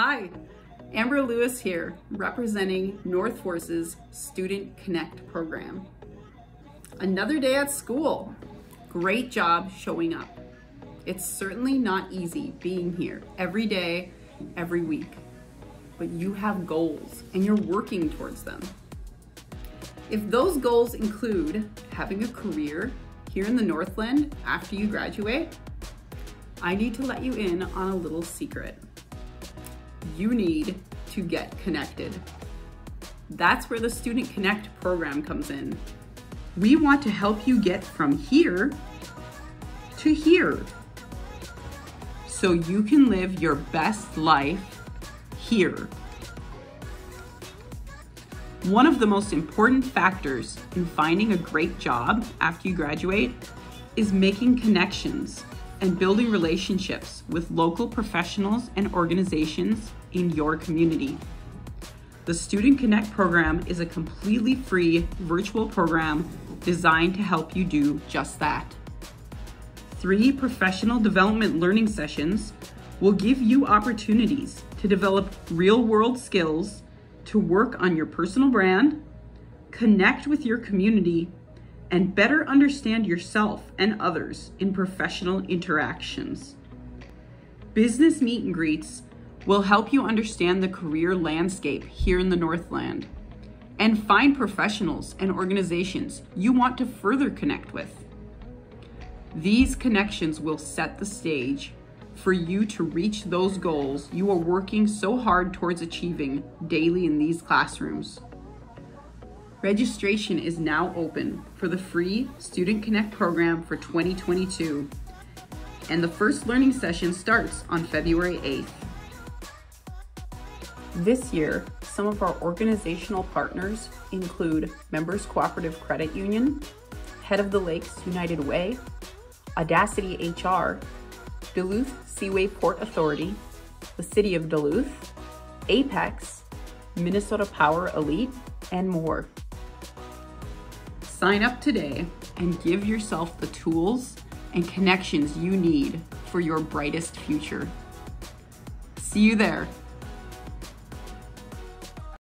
Hi, Amber Lewis here, representing Northforce's Student Connect program. Another day at school. Great job showing up. It's certainly not easy being here every day, every week, but you have goals and you're working towards them. If those goals include having a career here in the Northland after you graduate, I need to let you in on a little secret. You need to get connected. That's where the Student Connect program comes in. We want to help you get from here to here so you can live your best life here. One of the most important factors in finding a great job after you graduate is making connections and building relationships with local professionals and organizations in your community. The Student Connect program is a completely free virtual program designed to help you do just that. Three professional development learning sessions will give you opportunities to develop real world skills to work on your personal brand, connect with your community, and better understand yourself and others in professional interactions. Business meet and greets will help you understand the career landscape here in the Northland and find professionals and organizations you want to further connect with. These connections will set the stage for you to reach those goals you are working so hard towards achieving daily in these classrooms. Registration is now open for the free Student Connect program for 2022, and the first learning session starts on February 8th. This year, some of our organizational partners include Members Cooperative Credit Union, Head of the Lakes United Way, Audacity HR, Duluth Seaway Port Authority, the City of Duluth, Apex, Minnesota Power ALLETE, and more. Sign up today and give yourself the tools and connections you need for your brightest future. See you there.